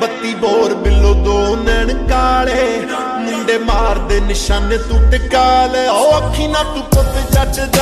ਬੱਤੀ ਬੋਰ ਬਿੱਲੋ ਦੋ ਨੈਣ ਕਾਲੇ। ਮੁੰਡੇ ਮਾਰਦੇ ਨਿਸ਼ਾਨੇ ਤੂੰ ਟਿਕਾ ਲੈ। ਉਹ ਅੱਖੀ ਨਾ ਤੂੰ ਪੁੱਤ ਜੱਟ